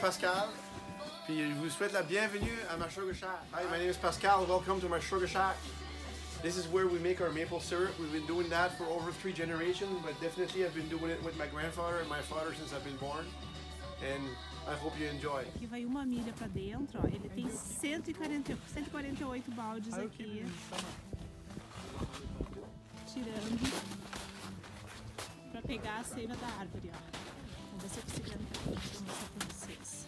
Pascal. Puis je vous souhaite la bienvenue à ma sugar shack. Hi, my name is Pascal. Welcome to my sugar shack. This is where we make our maple syrup. We've been doing that for over three generations, but definitely I've been doing it with my grandfather and my father since I've been born. And I hope you enjoy. Aqui vai uma milha pra dentro, ó. Ele tem 140, um, 148 baldes aqui. Tirando pra pegar a seiva da árvore, ó. Vamos ver se eu consigo entrar. Vou mostrar pra vocês.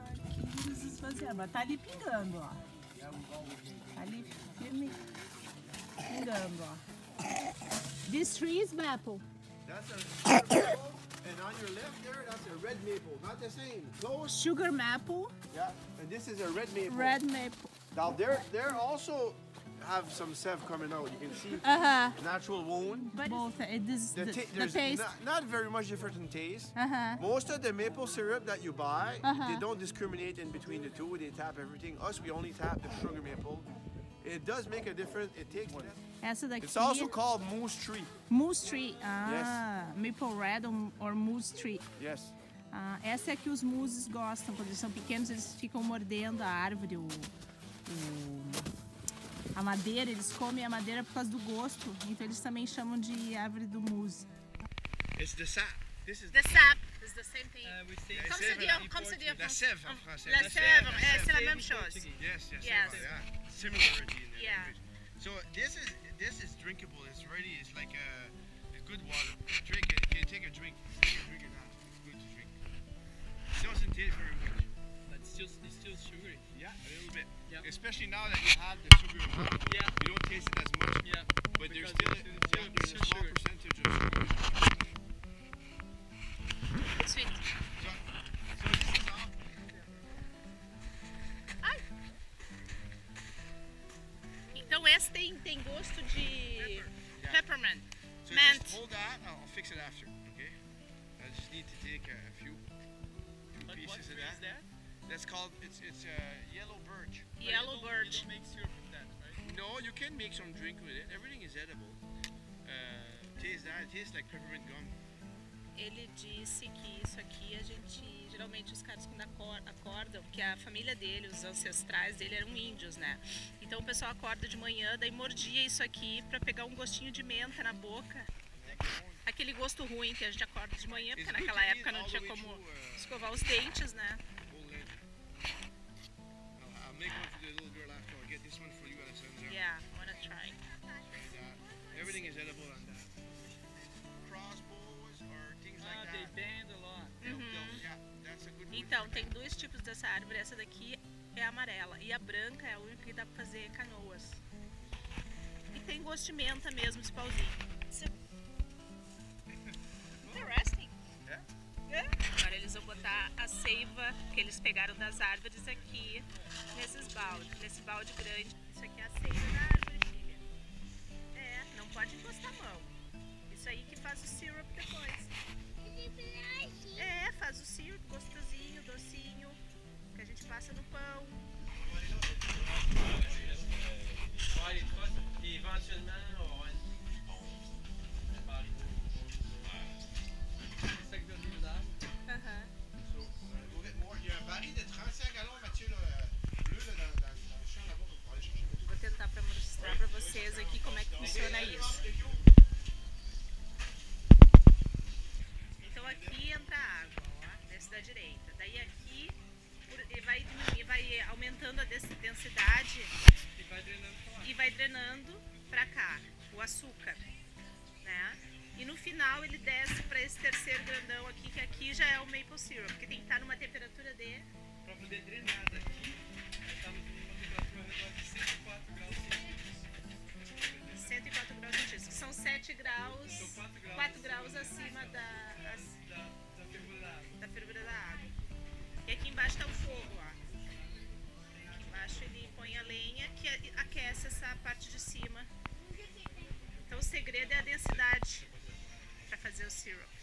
Aqui eles esvaziaram, mas tá ali pingando, ó. Tá ali firme, pingando, ó. This tree is maple. That's a maple, and on your left there, that's a red maple. Not the same. Close. Sugar maple, Yeah. And this is a red maple. red maple. Now they're they're also have some sev coming out. You can see Uh-huh. natural wound. But both, it is The, the, the taste. Not, not very much different in taste. Uh-huh. Most of the maple syrup that you buy, Uh-huh. they don't discriminate in between the two. They tap everything. Us, we only tap the sugar maple. It does make a difference. It takes. Essa daqui It's also called moose tree. Moose Tree. Ah, Maple Red or, or Moose Tree. Yes. Ah, essa é a que os mooses gostam. Quando eles são pequenos, eles ficam mordendo a árvore, o, o- a madeira. Eles comem a madeira por causa do gosto. Então eles também chamam de árvore do moose. It's the sap. This is The sap is the same thing. Uh, c'est c'est dit, vrai. comme dit en La sève en français. La sève, eh, c'est la même chose. Yes, yes, Yes. yeah. Similarity in Yeah. language. So this is this is drinkable. It's ready. It's like a, it's good water. Drink it. You take a drink. Take a drink or not. It's good to drink. It doesn't taste very much. But it's still, it's still sugary. Yeah, a little bit. Yeah. Especially now that you have the sugar in it, Yeah. you don't taste it as much. Yeah. But there's Because still, there's still- yeah, there's a still small sugar. percentage of sugar. Sweet. So, so this is all. Ai. Então esse tem, tem gosto de Yeah. peppermint. So Mint. just hold that. I'll I'll fix it after. Okay. I just need to take a, That's called it's it's uh, yellow birch. Yellow birch. You don't make syrup from that, right? No, you can make some drink with it. Everything is edible. Uh, taste that. It tastes like peppermint gum. Ele disse que isso aqui a gente. Geralmente os caras quando acor- acordam, porque a família dele, os ancestrais dele eram índios, né? Então o pessoal acorda de manhã, daí mordia isso aqui pra pegar um gostinho de menta na boca. Aquele gosto ruim que a gente acorda de manhã, porque naquela época não tinha como uh, escovar os dentes, né? Dessa árvore. Essa daqui é a amarela e a branca é a única que dá pra fazer canoas. E tem gosto de menta mesmo, esse pauzinho. Interesting. É? Agora eles vão botar a seiva que eles pegaram das árvores aqui nesses baldes, nesse balde grande. Isso aqui é a seiva da árvore, filha. É, não pode encostar a mão. Isso aí que faz o syrup depois. É, faz o syrup gostosinho, passa no pão. Ouais, aumentando a densidade E vai drenando e vai drenando pra cá o açúcar, né? E no final ele desce pra esse terceiro grandão aqui, que aqui já é o maple syrup, que tem que estar numa temperatura de poder drenar daqui, estar numa temperatura redor de 104 graus Celsius. 104 graus essa parte de cima. Então o segredo é a densidade para fazer o syrup.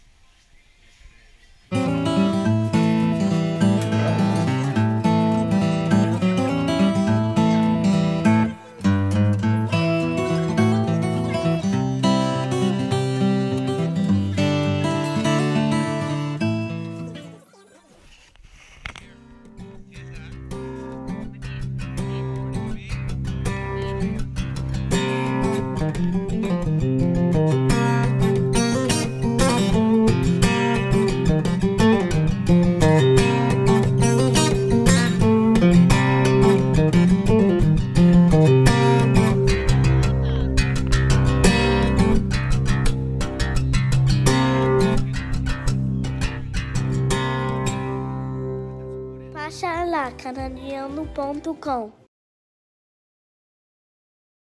Canadiano.com.